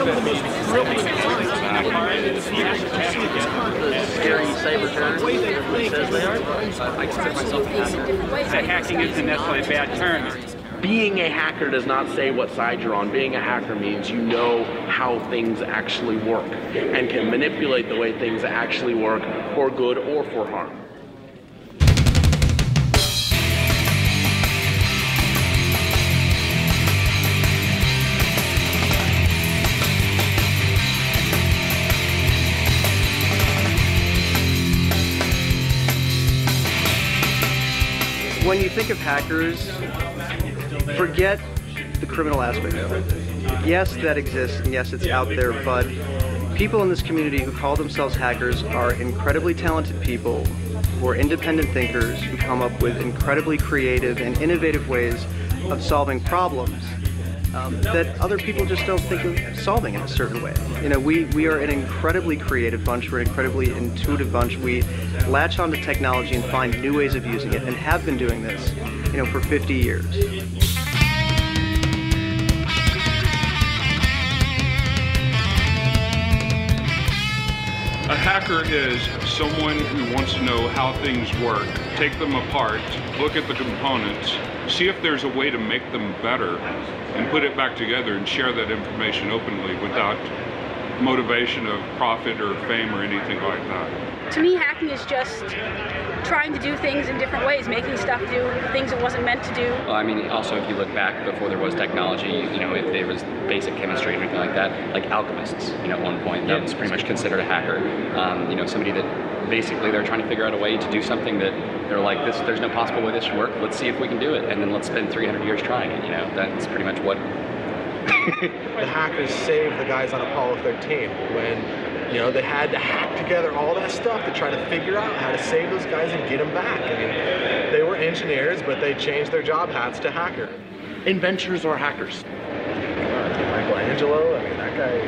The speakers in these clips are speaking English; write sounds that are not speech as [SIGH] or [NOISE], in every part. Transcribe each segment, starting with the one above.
some of the most brilliant minds. Scary saber turn. I consider myself a hacker. hacking isn't necessarily a bad term. Being a hacker does not say what side you're on. Being a hacker means you know how things actually work and can manipulate the way things actually work for good or for harm. When you think of hackers, forget the criminal aspect of it. Yes, that exists, and yes, it's out there, but people in this community who call themselves hackers are incredibly talented people who are independent thinkers who come up with incredibly creative and innovative ways of solving problems um, that other people just don't think of solving in a certain way. You know, we, we are an incredibly creative bunch, we're an incredibly intuitive bunch. We latch onto technology and find new ways of using it and have been doing this, you know, for 50 years. A hacker is someone who wants to know how things work, take them apart, look at the components, see if there's a way to make them better, and put it back together and share that information openly without motivation of profit or fame or anything like that. To me, hacking is just trying to do things in different ways, making stuff do things it wasn't meant to do. Well, I mean, also if you look back before there was technology, you know, if there was basic chemistry and anything like that, like alchemists, you know, at one point, that was pretty much considered a hacker. Um, you know, somebody that basically they're trying to figure out a way to do something that they're like, this, there's no possible way this should work. Let's see if we can do it, and then let's spend 300 years trying it. You know, that's pretty much what. [LAUGHS] the hackers saved the guys on Apollo 13 when you know, they had to hack together all that stuff to try to figure out how to save those guys and get them back. I mean, they were engineers, but they changed their job hats to hacker. Inventors are hackers. Michelangelo, I mean, that guy,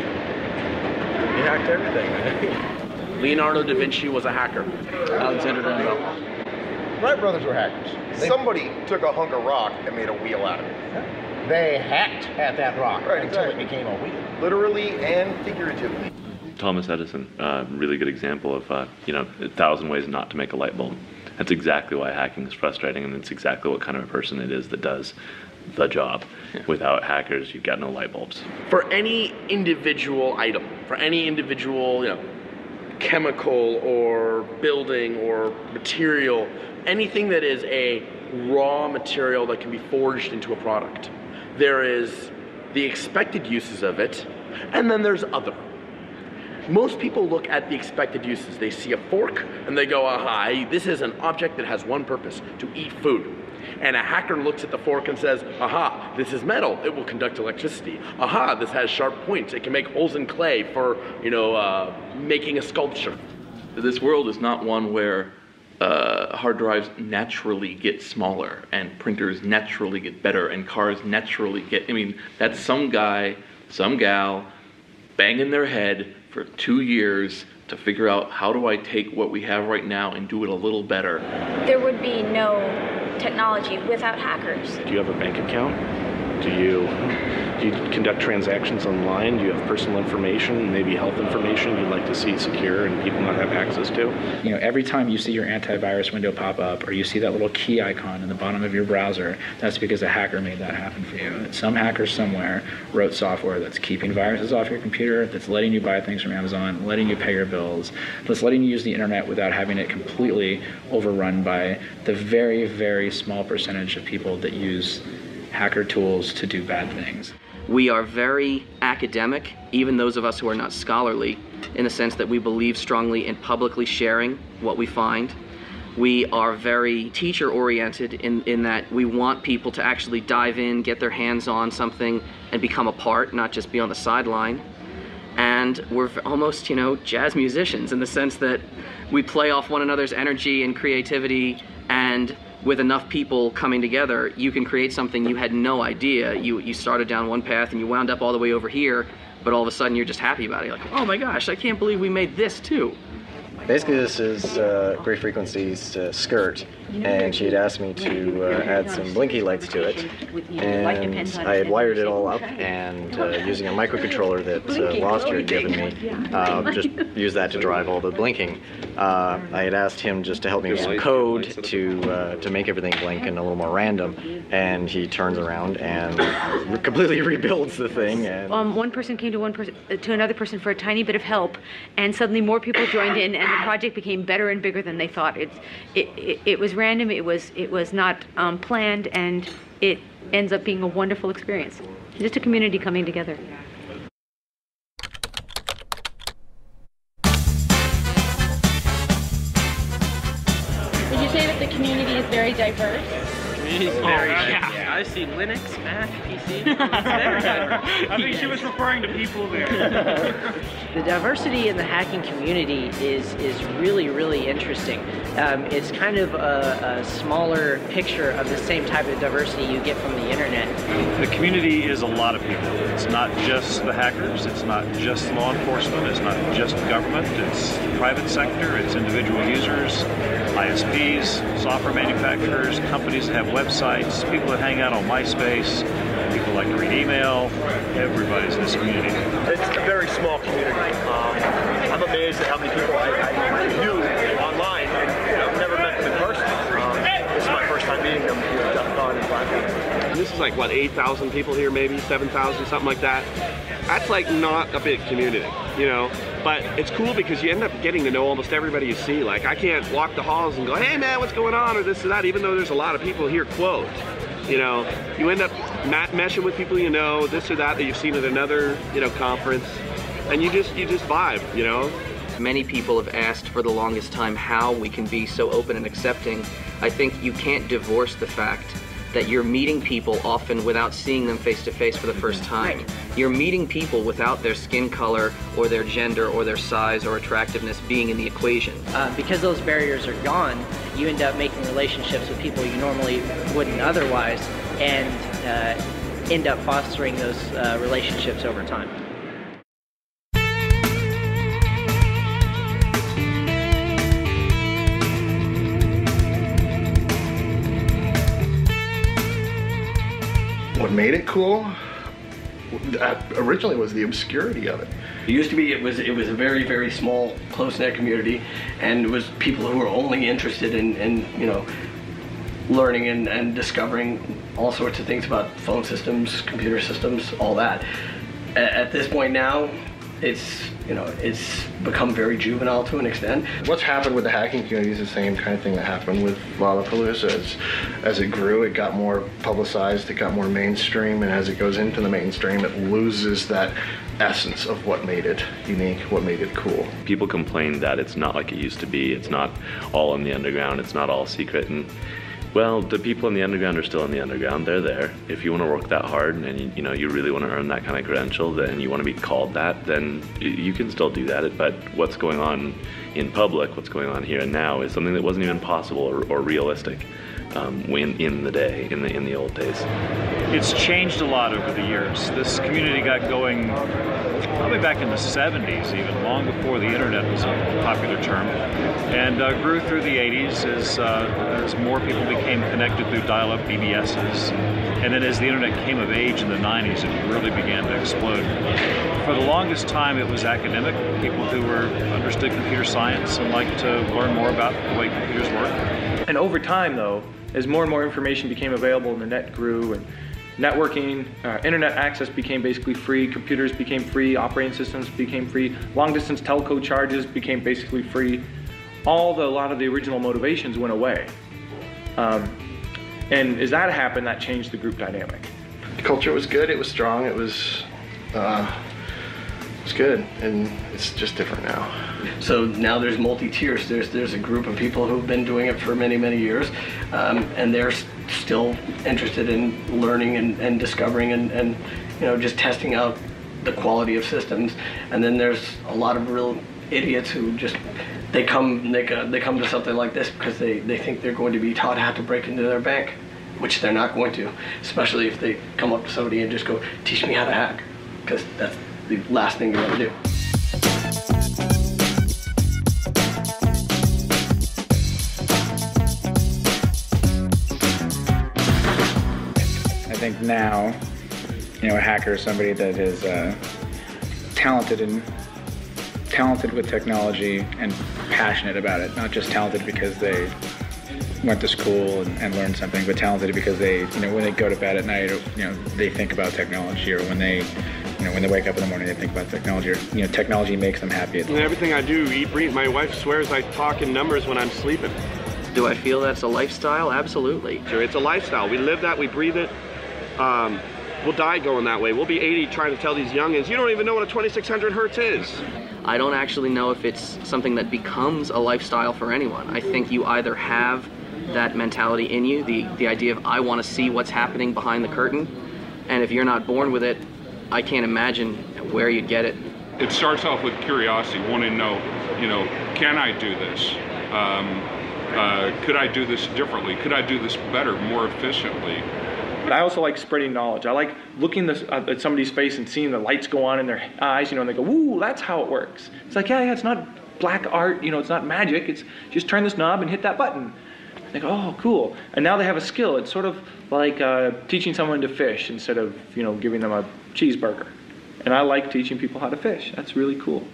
he hacked everything, man. [LAUGHS] Leonardo da Vinci was a hacker. Alexander Graham Bell. Wright brothers were hackers. They, Somebody took a hunk of rock and made a wheel out of it. They hacked at that rock right, until exactly. it became a wheel. Literally and figuratively. Thomas Edison, uh, really good example of uh, you know a thousand ways not to make a light bulb. That's exactly why hacking is frustrating, and it's exactly what kind of a person it is that does the job. Yeah. Without hackers, you've got no light bulbs. For any individual item, for any individual, you know, chemical or building or material, anything that is a raw material that can be forged into a product, there is the expected uses of it, and then there's other. Most people look at the expected uses. They see a fork and they go, aha, this is an object that has one purpose, to eat food. And a hacker looks at the fork and says, aha, this is metal, it will conduct electricity. Aha, this has sharp points, it can make holes in clay for, you know, uh, making a sculpture. This world is not one where uh, hard drives naturally get smaller and printers naturally get better and cars naturally get, I mean, that's some guy, some gal banging their head for two years to figure out how do I take what we have right now and do it a little better. There would be no technology without hackers. Do you have a bank account? Do you do you conduct transactions online? Do you have personal information, maybe health information you'd like to see secure and people not have access to? You know, every time you see your antivirus window pop up or you see that little key icon in the bottom of your browser, that's because a hacker made that happen for you. Some hacker somewhere wrote software that's keeping viruses off your computer, that's letting you buy things from Amazon, letting you pay your bills, that's letting you use the internet without having it completely overrun by the very, very small percentage of people that use hacker tools to do bad things. We are very academic, even those of us who are not scholarly, in the sense that we believe strongly in publicly sharing what we find. We are very teacher oriented in, in that we want people to actually dive in, get their hands on something, and become a part, not just be on the sideline. And we're almost, you know, jazz musicians in the sense that we play off one another's energy and creativity and with enough people coming together, you can create something you had no idea. You, you started down one path and you wound up all the way over here, but all of a sudden you're just happy about it. You're like, oh my gosh, I can't believe we made this too. Basically, this is uh, Gray Frequency's uh, skirt, and she had asked me to uh, add some blinky lights to it. And I had wired it all up, and uh, using a microcontroller that uh, Loster had given me, [LAUGHS] uh, just use that to drive all the blinking. Uh, I had asked him just to help me with some code to uh, to make everything blink and a little more random, and he turns around and completely rebuilds the thing. And um, one person came to one person uh, to another person for a tiny bit of help, and suddenly more people joined in, and the project became better and bigger than they thought. It's it, it, it was random. It was it was not um, planned, and it ends up being a wonderful experience. Just a community coming together. Would you say that the community is very diverse? Community's very yeah. I see Linux, Mac, PC. [LAUGHS] I think she was referring to people there. [LAUGHS] The diversity in the hacking community is is really really interesting. Um, it's kind of a, a smaller picture of the same type of diversity you get from the internet. The community is a lot of people. It's not just the hackers, it's not just law enforcement, it's not just government, it's private sector, it's individual users, ISPs, software manufacturers, companies that have websites, people that hang out on MySpace, people like to read email, everybody's in this community. It's a very small community. Um, I'm amazed at how many people I, I knew online and you know, I've never met them in person. Um, this is my first time meeting them here at DEF CON and Black This is like what 8,000 people here, maybe 7,000, something like that. That's like not a big community, you know. But it's cool because you end up getting to know almost everybody you see. Like I can't walk the halls and go, "Hey man, what's going on?" or this or that. Even though there's a lot of people here, quote. You know, you end up meshing with people you know, this or that that you've seen at another, you know, conference, and you just you just vibe, you know. Many people have asked for the longest time how we can be so open and accepting. I think you can't divorce the fact that you're meeting people often without seeing them face to face for the first time. You're meeting people without their skin color or their gender or their size or attractiveness being in the equation. Uh, because those barriers are gone, you end up making relationships with people you normally wouldn't otherwise, and uh, end up fostering those uh, relationships over time. Made it cool? That originally was the obscurity of it. It used to be it was it was a very very small close knit community, and it was people who were only interested in, in you know learning and, and discovering all sorts of things about phone systems, computer systems, all that. A- At this point now, it's you know it's become very juvenile to an extent. What's happened with the hacking community is the same kind of thing that happened with Lollapalooza. As, as it grew, it got more publicized, it got more mainstream, and as it goes into the mainstream, it loses that essence of what made it unique, what made it cool. People complain that it's not like it used to be. It's not all in the underground. It's not all secret. And well, the people in the underground are still in the underground. They're there. If you want to work that hard and you, know you really want to earn that kind of credential, then you want to be called that, then you can still do that. But what's going on in public, what's going on here and now, is something that wasn't even possible or, or realistic um, when in the day, in the in the old days. It's changed a lot over the years. This community got going probably back in the 70s, even long before the internet was a popular term, and uh, grew through the 80s as, uh, as more people became connected through dial-up BBSs. And then as the internet came of age in the 90s, it really began to explode. For the longest time, it was academic, people who were understood computer science and liked to learn more about the way computers work. And over time, though, as more and more information became available and the net grew and networking, uh, internet access became basically free, computers became free, operating systems became free, long distance telco charges became basically free. All the, a lot of the original motivations went away. Um, and as that happened, that changed the group dynamic. The culture was good, it was strong, it was, uh, it was good, and it's just different now. So now there's multi-tiers. There's there's a group of people who've been doing it for many many years, um, and they're still interested in learning and, and discovering and, and you know just testing out the quality of systems. And then there's a lot of real idiots who just they come they, they come to something like this because they, they think they're going to be taught how to break into their bank, which they're not going to. Especially if they come up to somebody and just go, "Teach me how to hack," because that's the last thing you want to do. I think now, you know, a hacker is somebody that is uh, talented and talented with technology and passionate about it. Not just talented because they went to school and, and, learned something, but talented because they, you know, when they go to bed at night, you know, they think about technology, or when they you know, when they wake up in the morning, they think about technology. Or, you know, technology makes them happy. And everything I do, eat, breathe. My wife swears I talk in numbers when I'm sleeping. Do I feel that's a lifestyle? Absolutely. Sure, it's a lifestyle. We live that, we breathe it. Um, we'll die going that way. We'll be 80 trying to tell these youngins, you don't even know what a 2600 hertz is. I don't actually know if it's something that becomes a lifestyle for anyone. I think you either have that mentality in you, the, the idea of I want to see what's happening behind the curtain, and if you're not born with it, I can't imagine where you'd get it. It starts off with curiosity, wanting to know, you know, can I do this? Um, uh, could I do this differently? Could I do this better, more efficiently? But I also like spreading knowledge. I like looking this, uh, at somebody's face and seeing the lights go on in their eyes, you know, and they go, "Ooh, that's how it works." It's like, yeah, yeah, it's not black art, you know, it's not magic. It's just turn this knob and hit that button. They go, "Oh, cool!" And now they have a skill. It's sort of like uh, teaching someone to fish instead of, you know, giving them a cheeseburger. And I like teaching people how to fish. That's really cool.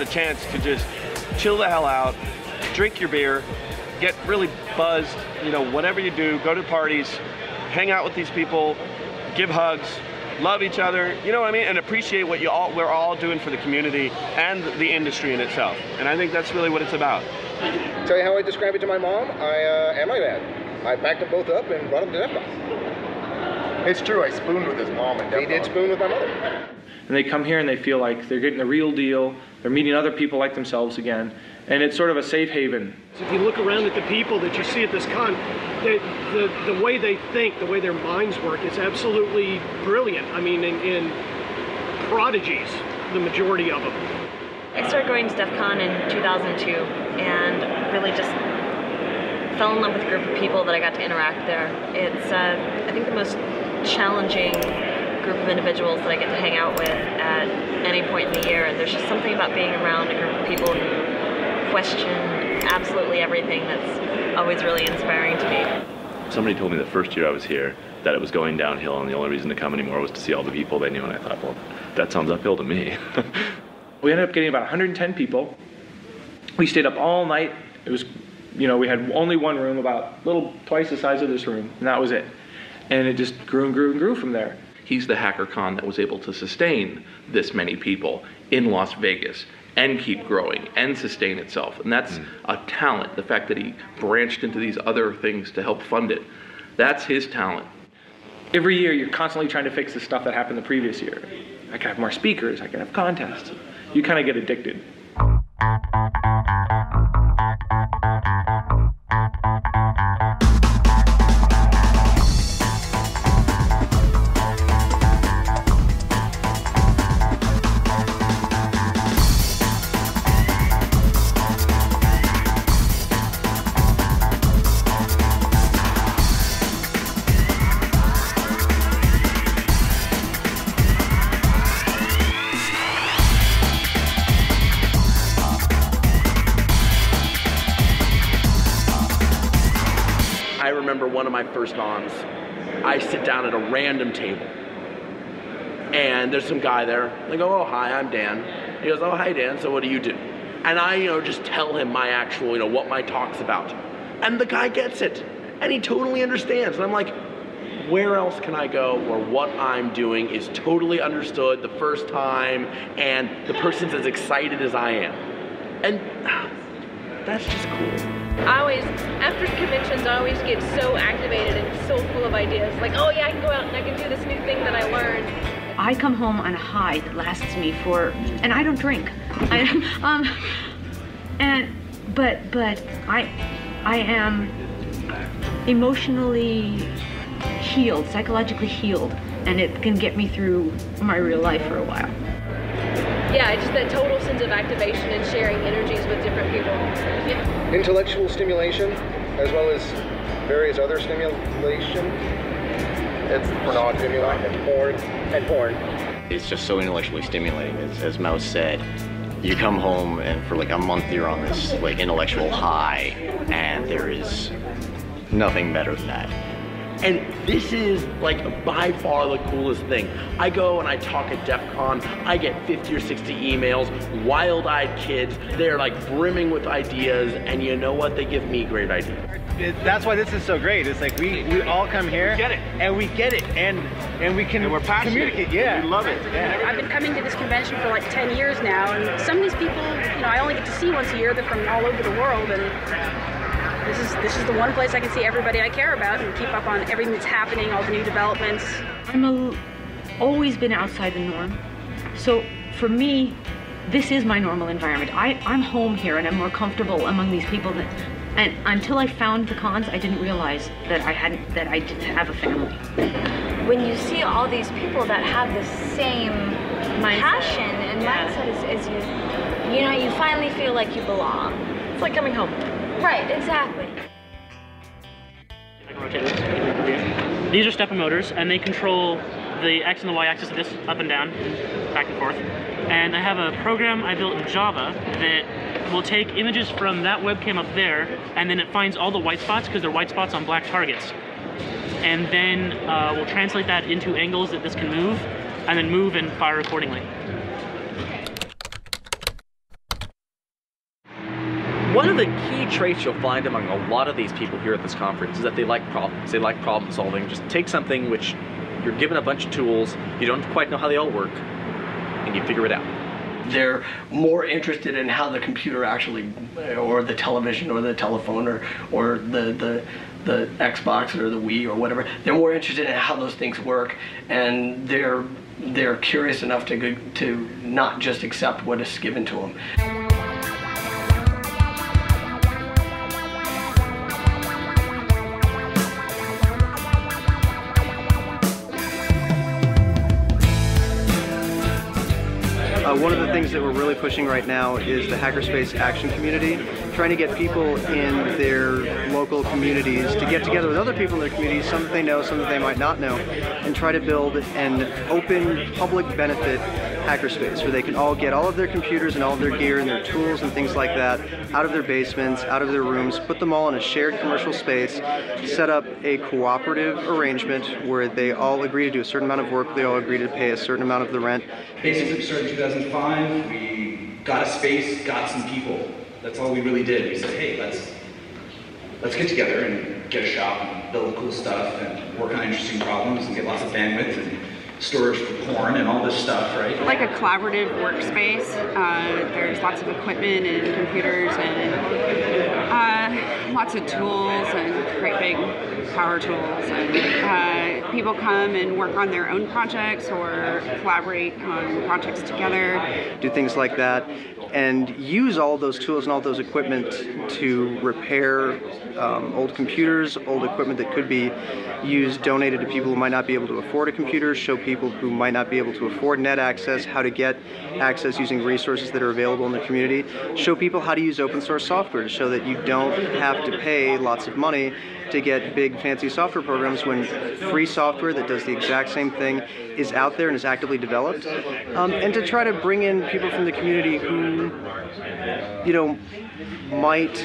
A chance to just chill the hell out, drink your beer, get really buzzed, you know, whatever you do, go to parties, hang out with these people, give hugs, love each other, you know what I mean, and appreciate what you all we're all doing for the community and the industry in itself. And I think that's really what it's about. Tell you how I describe it to my mom I uh, and my dad. I packed them both up and brought them to CON. It's true, I spooned with his mom and dad. He did spoon with my mother. and they come here and they feel like they're getting the real deal. They're meeting other people like themselves again, and it's sort of a safe haven. If you look around at the people that you see at this con, they, the the way they think, the way their minds work, is absolutely brilliant. I mean, in, in prodigies, the majority of them. I started going to DEF CON in 2002 and really just fell in love with a group of people that I got to interact there. It's, uh, I think, the most challenging group of individuals that I get to hang out with at any point in the year. And there's just something about being around a group of people who question absolutely everything that's always really inspiring to me. Somebody told me the first year I was here that it was going downhill, and the only reason to come anymore was to see all the people they knew. And I thought, well, that sounds uphill to me. [LAUGHS] We ended up getting about 110 people. We stayed up all night. It was, you know, we had only one room, about little twice the size of this room, and that was it. And it just grew and grew and grew from there. He's the HackerCon that was able to sustain this many people in Las Vegas and keep growing and sustain itself. And that's hmm. a talent. The fact that he branched into these other things to help fund it, that's his talent. Every year, you're constantly trying to fix the stuff that happened the previous year. I can have more speakers. I can have contests. You kind of get addicted. Ons. I sit down at a random table, and there's some guy there. I go, "Oh, hi, I'm Dan." He goes, "Oh, hi, Dan. So what do you do?" And I, you know, just tell him my actual, you know, what my talk's about, and the guy gets it, and he totally understands. And I'm like, where else can I go where what I'm doing is totally understood the first time, and the person's as excited as I am, and that's just cool. I always, after conventions, I always get so activated and so full of ideas. Like, oh yeah, I can go out and I can do this new thing that I learned. I come home on a high that lasts me for, and I don't drink. I, [LAUGHS] um, and but but I I am emotionally healed, psychologically healed, and it can get me through my real life for a while. Yeah, just that total sense of activation and sharing energies with different people. Yeah. Intellectual stimulation, as well as various other stimulation. It's non-stimulant and porn and porn. It's just so intellectually stimulating, as, as Mouse said. You come home and for like a month you're on this like intellectual high, and there is nothing better than that. And this is like by far the coolest thing. I go and I talk at DEF CON, I get 50 or 60 emails, wild-eyed kids, they're like brimming with ideas, and you know what? They give me great ideas. It, that's why this is so great. It's like we, we all come here, we get it, and we get it, and and we can and we're passionate. communicate. Yeah, we love it. Yeah. I've been coming to this convention for like 10 years now, and some of these people, you know, I only get to see once a year. They're from all over the world, and this is this is the one place I can see everybody I care about and keep up on everything that's happening, all the new developments. I'm a, always been outside the norm, so for me, this is my normal environment. I, I'm home here and I'm more comfortable among these people that, and until I found the cons, I didn't realize that I hadn't that I didn't have a family. When you see all these people that have the same passion and mindset as, as you, you know, you finally feel like you belong. It's like coming home. Right, exactly. These are stepper motors, and they control the x and the y axis of this up and down, back and forth. And I have a program I built in Java that will take images from that webcam up there, and then it finds all the white spots because they're white spots on black targets. And then uh, we'll translate that into angles that this can move, and then move and fire accordingly. One of the key traits you'll find among a lot of these people here at this conference is that they like problems. They like problem solving. Just take something which you're given a bunch of tools, you don't quite know how they all work, and you figure it out. They're more interested in how the computer actually, or the television, or the telephone, or or the the the Xbox or the Wii or whatever. They're more interested in how those things work, and they're they're curious enough to to not just accept what is given to them. Things that we're really pushing right now is the Hackerspace Action Community, trying to get people in their local communities to get together with other people in their communities, some that they know, some that they might not know, and try to build an open public benefit hackerspace where they can all get all of their computers and all of their gear and their tools and things like that out of their basements, out of their rooms, put them all in a shared commercial space, set up a cooperative arrangement where they all agree to do a certain amount of work, they all agree to pay a certain amount of the rent. Basically, started in 2005. We got a space, got some people. That's all we really did. We said, hey, let's let's get together and get a shop and build cool stuff and work on interesting problems and get lots of bandwidth and storage for porn and all this stuff, right? like a collaborative workspace. Uh, there's lots of equipment and computers and uh, lots of tools and great big power tools. And uh, people come and work on their own projects or collaborate on projects together. do things like that, and use all those tools and all those equipment to repair um, old computers, old equipment that could be used, donated to people who might not be able to afford a computer, show people who might not be able to afford net access how to get access using resources that are available in the community, show people how to use open source software to show that you don't have to pay lots of money to get big fancy software programs when free software that does the exact same thing is out there and is actively developed. Um, and to try to bring in people from the community who, you know, might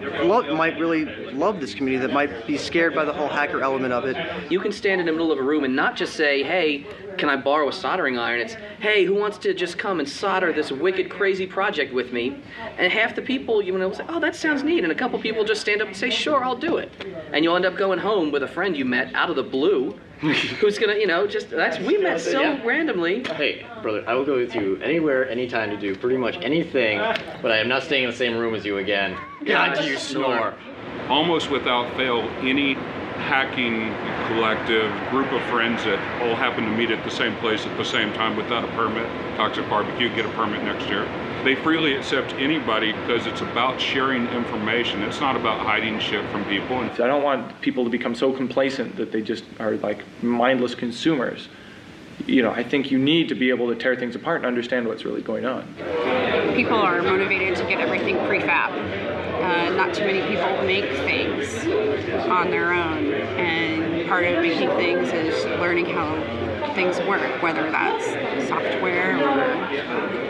might really love this community that might be scared by the whole hacker element of it. You can stand in the middle of a room and not just say, hey, can I borrow a soldering iron? It's, hey, who wants to just come and solder this wicked, crazy project with me? And half the people, you know, say, oh, that sounds neat. And a couple people just stand up and say, sure, I'll do it. And you'll end up going home with a friend you met out of the blue [LAUGHS] who's gonna, you know, just, that's, we met so Yeah. randomly. Hey, brother, I will go with you anywhere, anytime to do pretty much anything, but I am not staying in the same room as you again. God, do you snore. Almost without fail, any hacking collective group of friends that all happen to meet at the same place at the same time without a permit, Toxic Barbecue, get a permit next year. They freely accept anybody because it's about sharing information. It's not about hiding shit from people. And I don't want people to become so complacent that they just are like mindless consumers. You know, I think you need to be able to tear things apart and understand what's really going on. People are motivated to get everything prefab. Uh, not too many people make things on their own, and part of making things is learning how things work, whether that's software or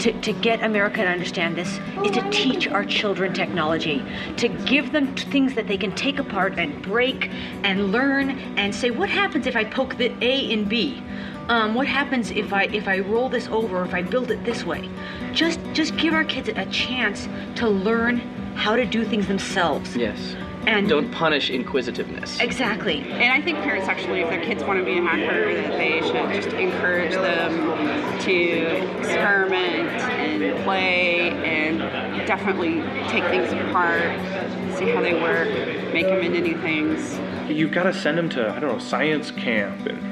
to, to get America to understand this is to teach our children technology, to give them things that they can take apart and break and learn and say, what happens if I poke the A in B? Um, what happens if I if I roll this over, if I build it this way? Just just give our kids a chance to learn how to do things themselves. Yes. And don't punish inquisitiveness. Exactly. And I think parents actually, if their kids want to be a hacker, that they should just encourage them to experiment and play and definitely take things apart, see how they work, make them into new things. You've got to send them to, I don't know, science camp and,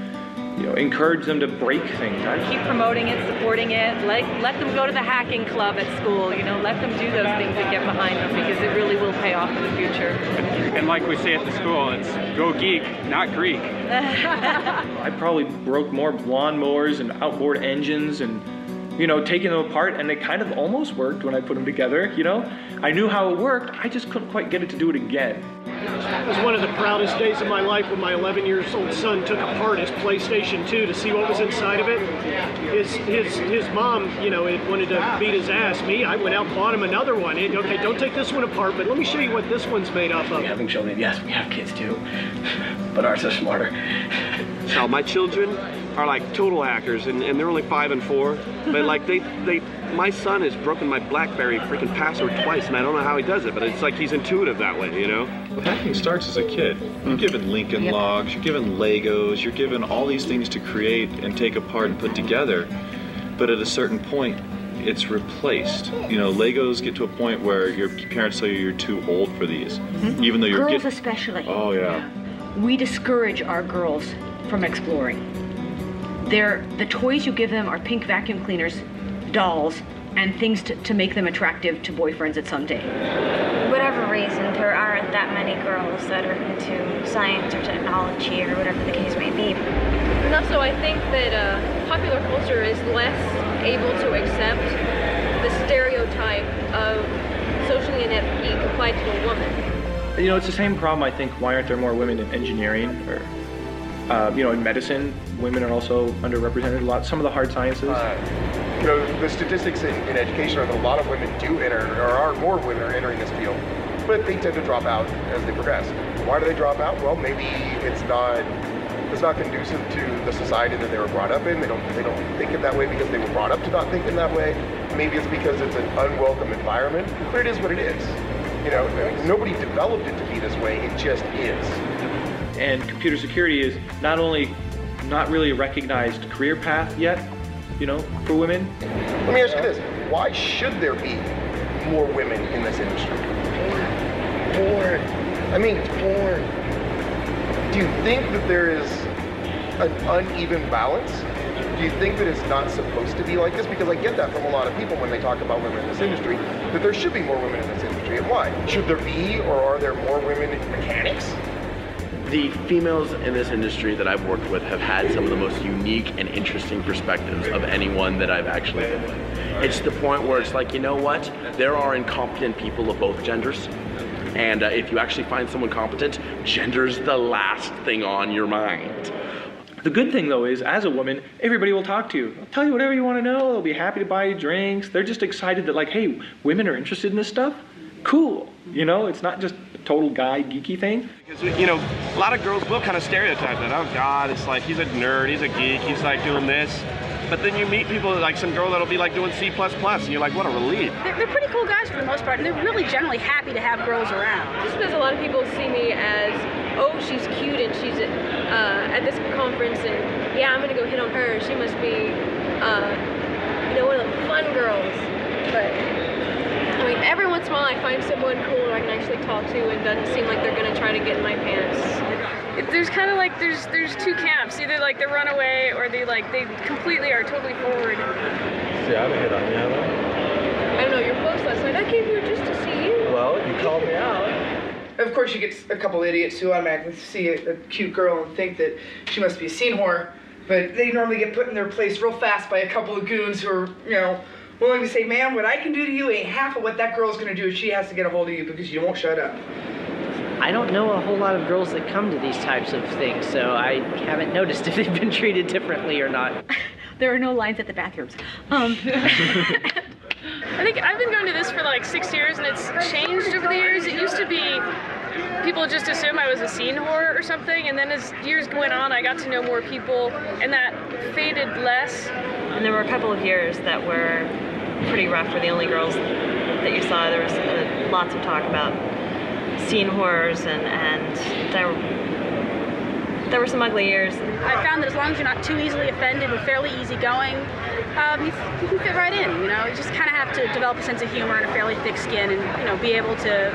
you know, encourage them to break things. I- Keep promoting it, supporting it. Let, let them go to the hacking club at school. You know, let them do those things and get behind them because it really will pay off in the future. And like we say at the school, it's go geek, not Greek. [LAUGHS] I probably broke more lawnmowers and outboard engines and, you know, taking them apart, and they kind of almost worked when I put them together, you know? I knew how it worked, I just couldn't quite get it to do it again. It was one of the proudest days of my life when my 11 years old son took apart his PlayStation 2 to see what was inside of it. His his his mom, you know, had wanted to beat his ass. Me, I went out and bought him another one. And, okay, don't take this one apart, but let me show you what this one's made up of. Having children, yes, we have kids too, but ours are smarter. So my children are like total hackers, and, and they're only five and four. But like they, [LAUGHS] they, my son has broken my BlackBerry freaking password twice, and I don't know how he does it. But it's like he's intuitive that way, you know. Well, hacking starts as a kid. You're mm. given Lincoln logs, you're given Legos, you're given all these things to create and take apart and put together. But at a certain point, it's replaced. You know, Legos get to a point where your parents tell you you're too old for these, mm-hmm. even though you're girls get- especially. Oh yeah. we discourage our girls from exploring. They're, the toys you give them are pink vacuum cleaners, dolls, and things to, to make them attractive to boyfriends at some day. whatever reason, there aren't that many girls that are into science or technology or whatever the case may be. And also, I think that uh, popular culture is less able to accept the stereotype of socially inept geek applied to a woman. You know, it's the same problem, I think. Why aren't there more women in engineering or, uh, you know, in medicine? Women are also underrepresented a lot. Some of the hard sciences. You know, the statistics in, in education are that a lot of women do enter, or are more women are entering this field, but they tend to drop out as they progress. Why do they drop out? Well, maybe it's not it's not conducive to the society that they were brought up in. They don't they don't think it that way because they were brought up to not think in that way. Maybe it's because it's an unwelcome environment, but it is what it is. You know, nobody developed it to be this way. It just is. And computer security is not only not really a recognized career path yet, you know, for women. Let me ask you this: Why should there be more women in this industry? Porn. I mean, it's porn. Do you think that there is an uneven balance? Do you think that it's not supposed to be like this? Because I get that from a lot of people when they talk about women in this industry, that there should be more women in this industry. And why? Should there be, or are there more women mechanics? The females in this industry that I've worked with have had some of the most unique and interesting perspectives of anyone that I've actually been with. It's the point where it's like, you know what? There are incompetent people of both genders. And uh, if you actually find someone competent, gender's the last thing on your mind. The good thing though is, as a woman, everybody will talk to you. They'll tell you whatever you want to know. They'll be happy to buy you drinks. They're just excited that like, hey, women are interested in this stuff. Cool. You know, it's not just a total guy geeky thing. Because, you know, a lot of girls will kind of stereotype that, oh God, it's like he's a nerd, he's a geek, he's like doing this. But then you meet people like some girl that'll be like doing C++, and you're like, what a relief. They're, they're pretty cool guys for the most part, and they're really generally happy to have girls around. Just because a lot of people see me as oh, she's cute and she's uh, at this conference and yeah, I'm gonna go hit on her. She must be, uh, you know, one of the fun girls. But I mean, every once in a while I find someone cool who I can actually talk to and doesn't seem like they're gonna try to get in my pants. There's kind of like there's there's two camps. Either like they run away or they like they completely are totally forward. See, I haven't hit on you, have I? I don't know, your post last night. I came here just to see you. Well, you called me out. Of course, you get a couple idiots who automatically see a, a cute girl and think that she must be a scene whore, but they normally get put in their place real fast by a couple of goons who are, you know, willing to say, ma'am, what I can do to you ain't half of what that girl's gonna do if she has to get a hold of you because you won't shut up." I don't know a whole lot of girls that come to these types of things, so I haven't noticed [LAUGHS] if they've been treated differently or not. [LAUGHS] There are no lines at the bathrooms. Um, [LAUGHS] I think I've been going to this for like six years and it's changed over the years. It used to be people just assume I was a scene whore or something, and then as years went on, I got to know more people, and that faded less. And there were a couple of years that were pretty rough. We're the only girls that you saw. There was uh, lots of talk about scene horrors, and and there there were some ugly years. I found that as long as you're not too easily offended and fairly easygoing, um, you, you can fit right in. You know, you just kind of have to develop a sense of humor and a fairly thick skin, and you know, be able to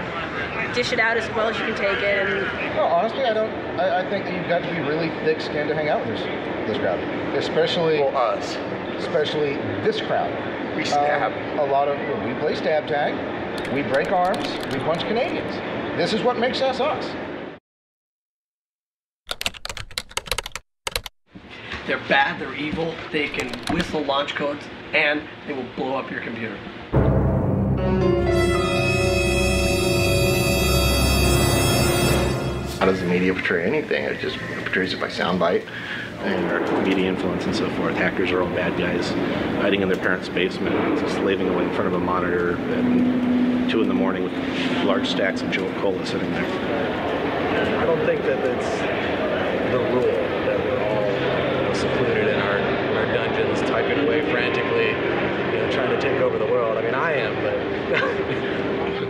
dish it out as well as you can take it. And Well, honestly, I don't. I, I think that you've got to be really thick-skinned to hang out with this this crowd, especially us, especially this crowd. We stab. Um, a lot of we play stab tag, we break arms, we punch Canadians. This is what makes us us. They're bad, they're evil, they can whistle launch codes, and they will blow up your computer. How does the media portray anything? It just portrays it by soundbite. And our media influence and so forth. Hackers are all bad guys hiding in their parents' basement, slaving away in front of a monitor at two in the morning with large stacks of Jolt Cola sitting there. I don't think that it's the rule that we're all secluded in our, our dungeons, typing away frantically, you know, trying to take over the world. I mean, I am, but [LAUGHS]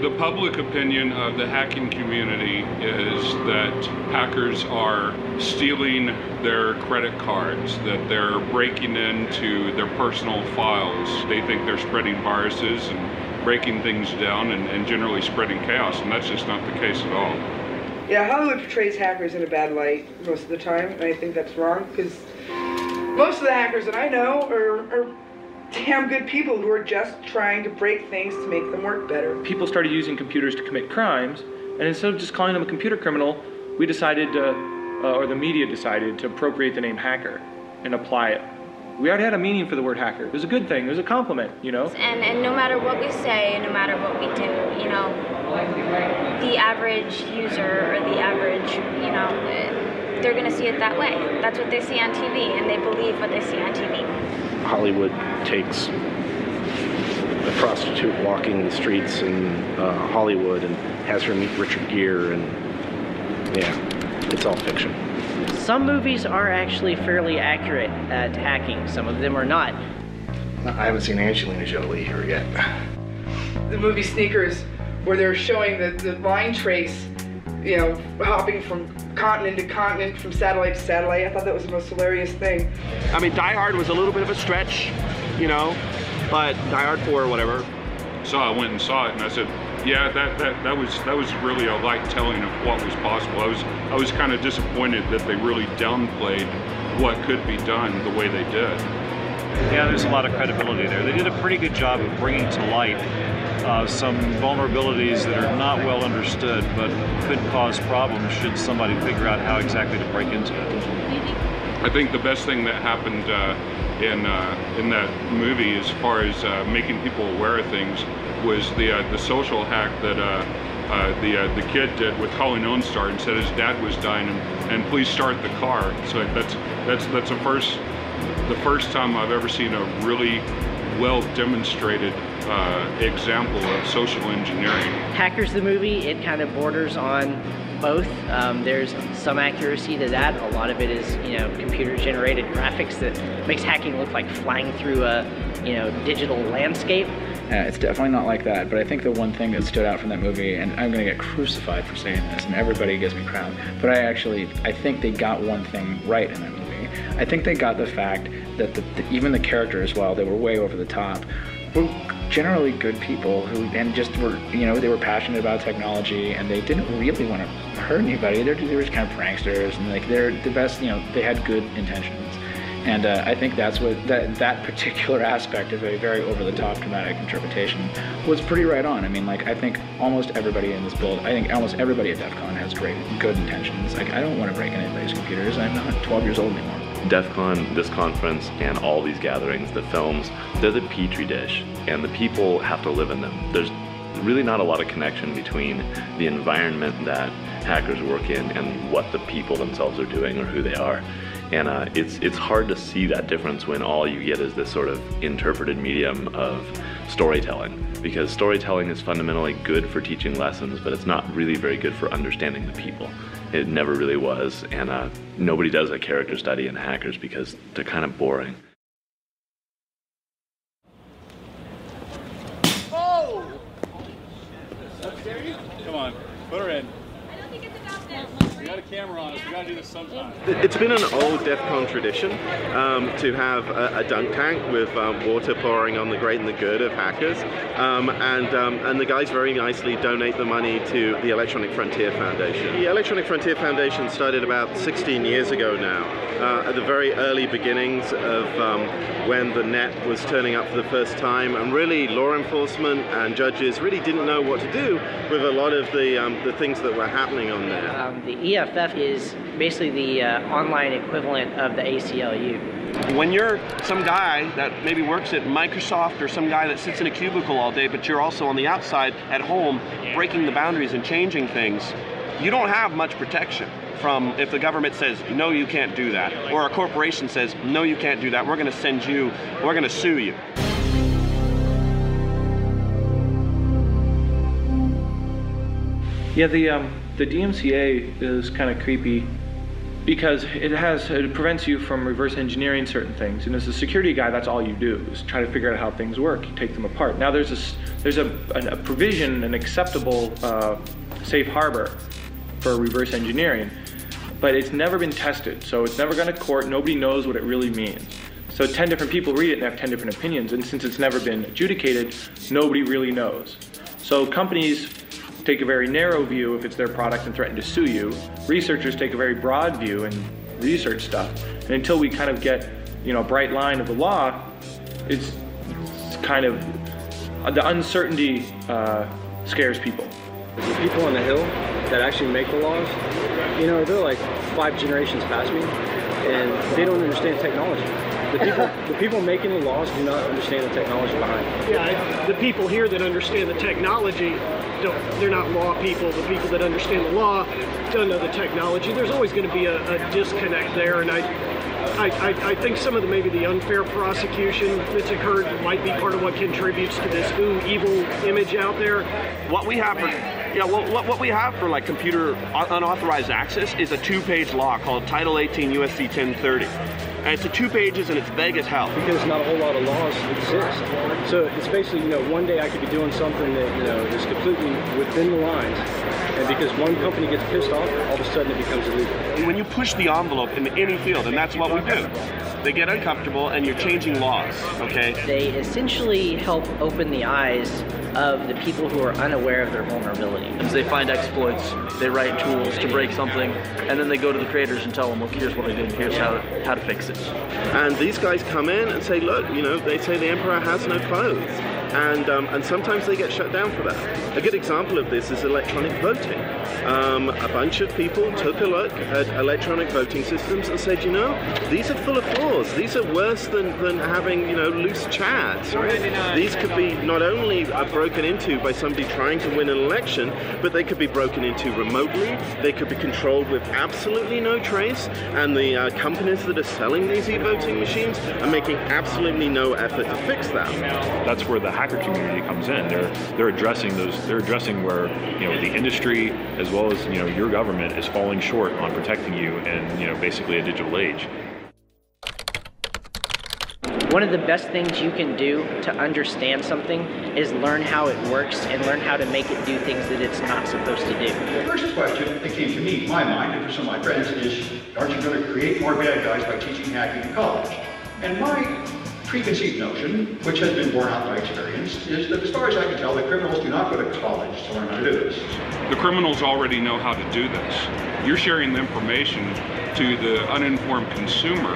The public opinion of the hacking community is that hackers are stealing their credit cards, that they're breaking into their personal files. They think they're spreading viruses and breaking things down and, and generally spreading chaos, and that's just not the case at all. Yeah, Hollywood portrays hackers in a bad light most of the time, and I think that's wrong because most of the hackers that I know are, are damn good people who are just trying to break things to make them work better. People started using computers to commit crimes, and instead of just calling them a computer criminal, we decided, to, uh, or the media decided, to appropriate the name hacker and apply it. We already had a meaning for the word hacker. It was a good thing. It was a compliment, you know. And, and no matter what we say, no matter what we do, you know, the average user or the average, you know, they're going to see it that way. That's what they see on TV, and they believe what they see on TV. Hollywood takes a prostitute walking the streets in uh, Hollywood and has her meet Richard Gere, and yeah, it's all fiction. Some movies are actually fairly accurate at hacking. Some of them are not. I haven't seen Angelina Jolie here yet. The movie Sneakers, where they're showing the, the line trace, you know, hopping from continent to continent, from satellite to satellite. I thought that was the most hilarious thing. I mean, Die Hard was a little bit of a stretch, you know, but Die Hard 4 or whatever. So I went and saw it, and I said, "Yeah, that that that was that was really a light telling of what was possible." I was I was kind of disappointed that they really downplayed what could be done the way they did. Yeah, there's a lot of credibility there. They did a pretty good job of bringing to light uh, some vulnerabilities that are not well understood, but could cause problems should somebody figure out how exactly to break into it. I think the best thing that happened uh, in uh, in that movie, as far as uh, making people aware of things, was the uh, the social hack that uh, the the kid did with calling OnStar and said his dad was dying and, and please start the car. So that's that's that's the first the first time I've ever seen a really well demonstrated uh, example of social engineering. Hackers the movie, it kind of borders on both. Um, there's some accuracy to that. A lot of it is, you know, computer generated graphics that makes hacking look like flying through a, you know, digital landscape. Uh, it's definitely not like that. But I think the one thing that stood out from that movie, and I'm going to get crucified for saying this, and everybody gives me crap, but I actually I think they got one thing right in that movie. I think they got the fact that the, the, even the characters, while they were way over the top, were generally good people who and just were you know they were passionate about technology and they didn't really want to hurt anybody. They're they were just kind of pranksters and like they're the best. You know they had good intentions. And uh, I think that's what that that particular aspect of a very over-the-top dramatic interpretation was pretty right on. I mean, like I think almost everybody in this build, I think almost everybody at DEF CON has great, good intentions. Like I don't want to break anybody's computers. I'm not 12 years old anymore. DEF CON, this conference, and all these gatherings, the films, they're the petri dish, and the people have to live in them. There's really not a lot of connection between the environment that hackers work in and what the people themselves are doing or who they are. And uh, it's it's hard to see that difference when all you get is this sort of interpreted medium of storytelling. Because storytelling is fundamentally good for teaching lessons, but it's not really very good for understanding the people. It never really was, and uh, nobody does a character study in hackers because they're kind of boring. Oh! Come on, put her in. We got a camera on us. We gotta do this sometime. It's been an old DEF CON tradition um, to have a, a, dunk tank with um, water pouring on the great and the good of hackers, um, and um, and the guys very nicely donate the money to the Electronic Frontier Foundation. The Electronic Frontier Foundation started about 16 years ago now, uh, at the very early beginnings of um, when the net was turning up for the first time, and really law enforcement and judges really didn't know what to do with a lot of the um, the things that were happening on there. Um, the EFF is basically the uh, online equivalent of the ACLU. When you're some guy that maybe works at Microsoft or some guy that sits in a cubicle all day, but you're also on the outside at home breaking the boundaries and changing things, you don't have much protection from if the government says, no, you can't do that, or a corporation says, no, you can't do that, we're going to send you, we're going to sue you. Yeah, the um, the DMCA is kind of creepy because it has it prevents you from reverse engineering certain things. And as a security guy, that's all you do is try to figure out how things work. You take them apart. Now there's a there's a, a provision, an acceptable uh, safe harbor for reverse engineering, but it's never been tested. So it's never gone to court. Nobody knows what it really means. So 10 different people read it and have 10 different opinions. And since it's never been adjudicated, nobody really knows. So companies take a very narrow view if it's their product and threaten to sue you. Researchers take a very broad view and research stuff. And until we kind of get, you know, a bright line of the law, it's, it's kind of the uncertainty uh, scares people. The people on the hill that actually make the laws, you know, they're like five generations past me, and they don't understand technology. The people, [LAUGHS] the people making the laws do not understand the technology behind it. Yeah, the people here that understand the technology, don't, they're not law people. The people that understand the law don't know the technology. There's always going to be a, a disconnect there, and I, I, I, think some of the maybe the unfair prosecution that's occurred might be part of what contributes to this ooh evil image out there. What we have for yeah, well, what, what we have for like computer unauthorized access is a two-page law called Title 18 USC 1030. And it's a two pages and it's vague as hell. Because not a whole lot of laws exist. So it's basically, you know, one day I could be doing something that, you know, is completely within the lines. And because one company gets pissed off, all of a sudden it becomes illegal. When you push the envelope in any field, and that's what we do, they get uncomfortable and you're changing laws, okay? They essentially help open the eyes of the people who are unaware of their vulnerability. as They find exploits, they write tools to break something, and then they go to the creators and tell them, look, here's what I did, here's how, how to fix it. And these guys come in and say, look, you know, they say the emperor has no clothes. And, um, and sometimes they get shut down for that. A good example of this is electronic voting. Um, a bunch of people took a look at electronic voting systems and said, you know, these are full of flaws. These are worse than, than having, you know, loose chads, right? These could be not only uh, broken into by somebody trying to win an election, but they could be broken into remotely. They could be controlled with absolutely no trace. And the uh, companies that are selling these e-voting machines are making absolutely no effort to fix that. That's where the hacker community comes in. They're they're addressing those. They're addressing where you know the industry as well as you know your government is falling short on protecting you in you know basically a digital age. One of the best things you can do to understand something is learn how it works and learn how to make it do things that it's not supposed to do. The first question that came to me, my mind, and for some of my friends, is aren't you going to create more bad guys by teaching hacking in college? And my preconceived notion, which has been borne out by experience, is that as far as I can tell, the criminals do not go to college to learn how to do this. The criminals already know how to do this. You're sharing the information to the uninformed consumer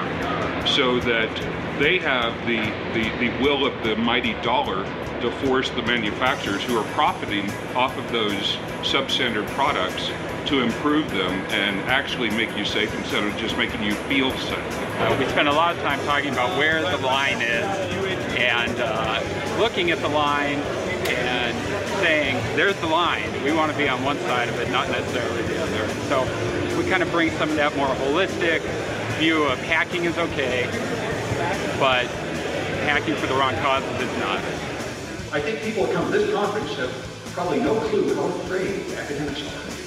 so that they have the, the, the will of the mighty dollar to force the manufacturers who are profiting off of those substandard products to improve them and actually make you safe instead of just making you feel safe. Uh, we spend a lot of time talking about where the line is and uh, looking at the line and saying, there's the line. We want to be on one side of it, not necessarily the other. So we kind of bring some of that more holistic view of hacking is okay, but hacking for the wrong causes is not. I think people that come to this conference have probably no clue how afraid academics are.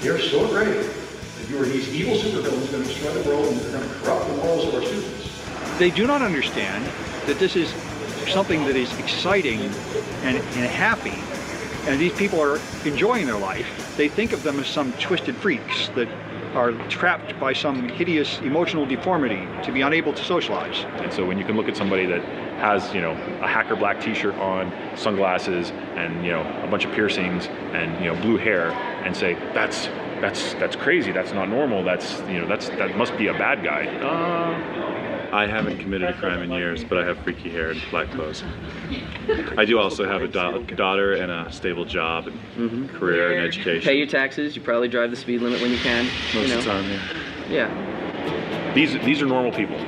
They're so afraid that you are these evil supervillains going to destroy the world and they're going to corrupt the morals of our students. They do not understand that this is something that is exciting and, and happy, and these people are enjoying their life. They think of them as some twisted freaks that are trapped by some hideous emotional deformity to be unable to socialize. And so when you can look at somebody that has, you know, a hacker black t-shirt on, sunglasses, and, you know, a bunch of piercings and, you know, blue hair and say, that's, that's, that's crazy, that's not normal, that's, you know, that's, that must be a bad guy. Uh, I haven't committed a crime in years, but I have freaky hair and black clothes. I do also have a da daughter and a stable job and career and education. Pay your taxes. You probably drive the speed limit when you can. Most you know. of the time, yeah. Yeah. These, these are normal people.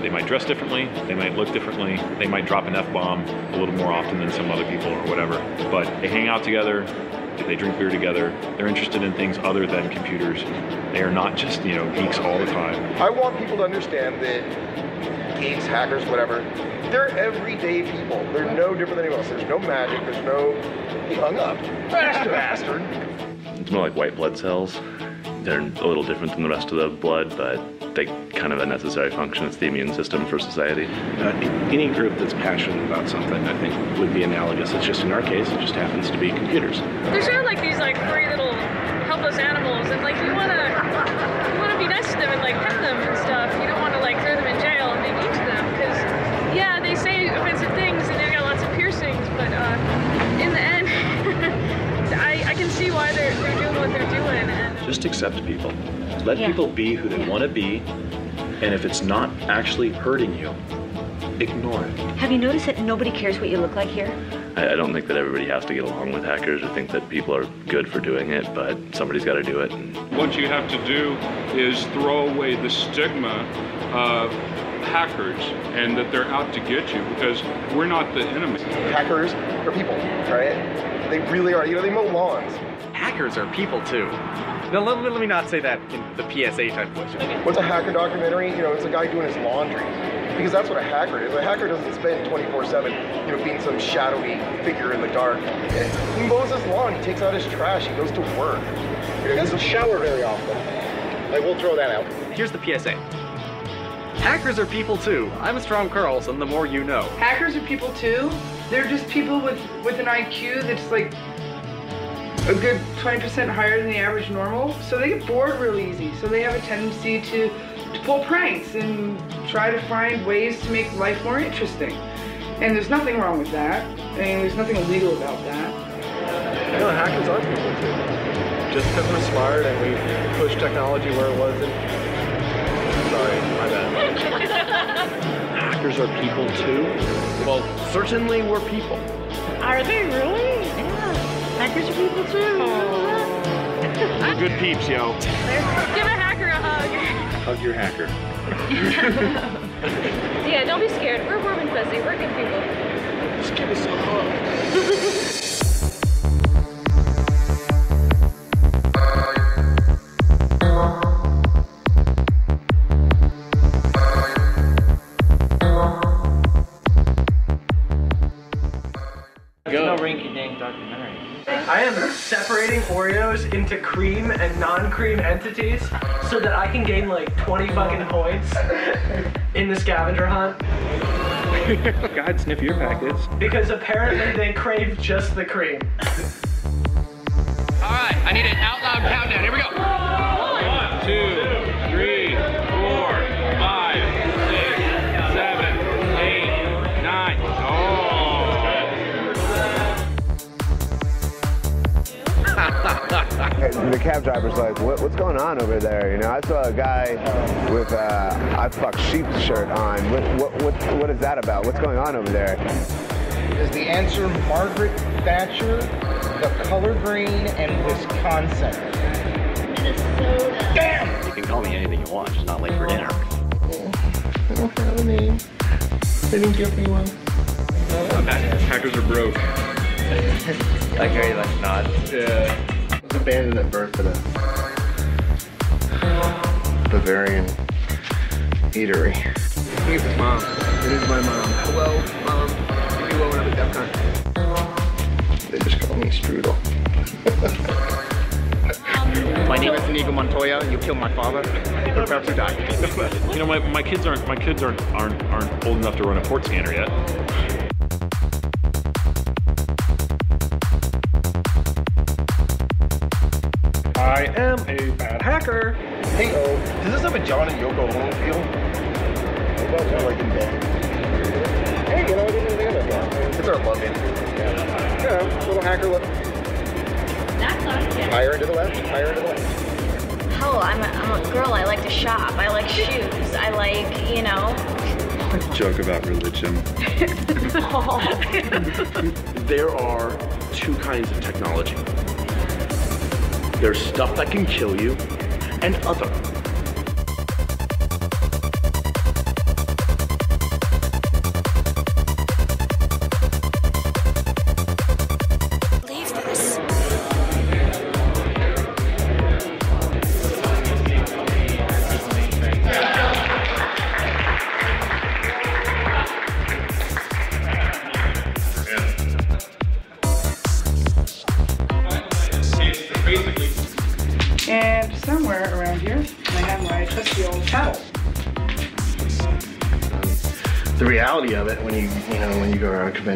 They might dress differently, they might look differently, they might drop an F-bomb a little more often than some other people or whatever, but they hang out together, they drink beer together, they're interested in things other than computers. They are not just, you know, geeks all the time. I want people to understand that geeks, hackers, whatever, they're everyday people. They're no different than anyone else. There's no magic. There's no. He hung up. Bastard, bastard. It's more like white blood cells. They're a little different than the rest of the blood, but they kind of a necessary function. It's the immune system for society. Uh, any group that's passionate about something, I think, would be analogous. It's just in our case, it just happens to be computers. They're sort of like these like furry Just accept people. Let Yeah. people be who they want to be, and if it's not actually hurting you, ignore it. Have you noticed that nobody cares what you look like here? I, I don't think that everybody has to get along with hackers or think that people are good for doing it, but somebody's got to do it. What you have to do is throw away the stigma of hackers and that they're out to get you because we're not the enemy. Hackers are people, right? They really are. You know, they mow lawns. Hackers are people too. No, let, let me not say that in the PSA type voice. What's a hacker documentary? You know, it's a guy doing his laundry. Because that's what a hacker is. A hacker doesn't spend 24-7, you know, being some shadowy figure in the dark. He mows his lawn, he takes out his trash, he goes to work. He doesn't shower very often. I will throw that out. Here's the PSA. Hackers are people too. I'm a strong Carlson, the more you know. Hackers are people too. They're just people with with an IQ that's like a good 20% higher than the average normal. So they get bored real easy. So they have a tendency to, to pull pranks and try to find ways to make life more interesting. And there's nothing wrong with that. I mean, there's nothing illegal about that. You know, hackers are people too. Just because we're smart and we push technology where it wasn't. Hackers are people too? Well, certainly we're people. Are they really? Yeah. Hackers are people too. We're good peeps, yo. Give a hacker a hug. Hug your hacker. [LAUGHS] yeah, don't be scared. We're warm and fuzzy. We're good people. Just give us a hug. [LAUGHS] cream and non-cream entities so that I can gain like 20 fucking points in the scavenger hunt. [LAUGHS] Go ahead, sniff your packets. Because apparently they crave just the cream. All right, I need an out loud countdown. Here we go. The cab driver's like, what, what's going on over there? You know, I saw a guy with a I fuck sheep shirt on. What, what, what, what is that about? What's going on over there? Is the answer Margaret Thatcher, the color green, and Wisconsin? It is so Damn! You can call me anything you want, just not late for dinner. I don't have a name. They didn't give me one. Hackers are broke. [LAUGHS] Like Harry like not. Yeah. Was abandoned at birth at a Bavarian eatery. He's his mom. It is my mom. Hello, mom. Give me one when I'm They just call me Strudel. [LAUGHS] My name is Inigo Montoya. You killed my father. Prepare to die. You know, my, my kids aren't my kids aren't aren't aren't old enough to run a port scanner yet. I am a bad hacker. Hey, oh, does this have a John and Yoko Ono feel? I thought you like in bed. Hey, you know, I didn't even think about that. It's our love in. Yeah. yeah, little hacker look. That's not Higher into the left, higher into the left. Hell, I'm a, I'm a girl. I like to shop. I like shoes. I like, you know. [LAUGHS] Joke about religion. [LAUGHS] [LAUGHS] There are two kinds of technology. There's stuff that can kill you, and other.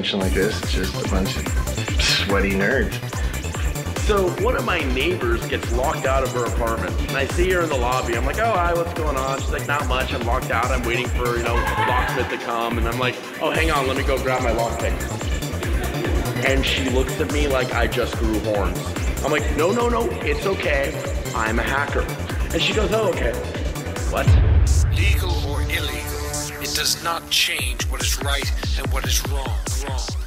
Convention like this, it's just a bunch of sweaty nerds. So one of my neighbors gets locked out of her apartment, and I see her in the lobby. I'm like, "Oh, hi, what's going on?" She's like, "Not much. I'm locked out. I'm waiting for you know locksmith to come." And I'm like, "Oh, hang on. Let me go grab my lockpick." And she looks at me like I just grew horns. I'm like, "No, no, no. It's okay. I'm a hacker." And she goes, "Oh, okay." What? Legal or illegal, it does not change what is right and what is wrong. Wrong.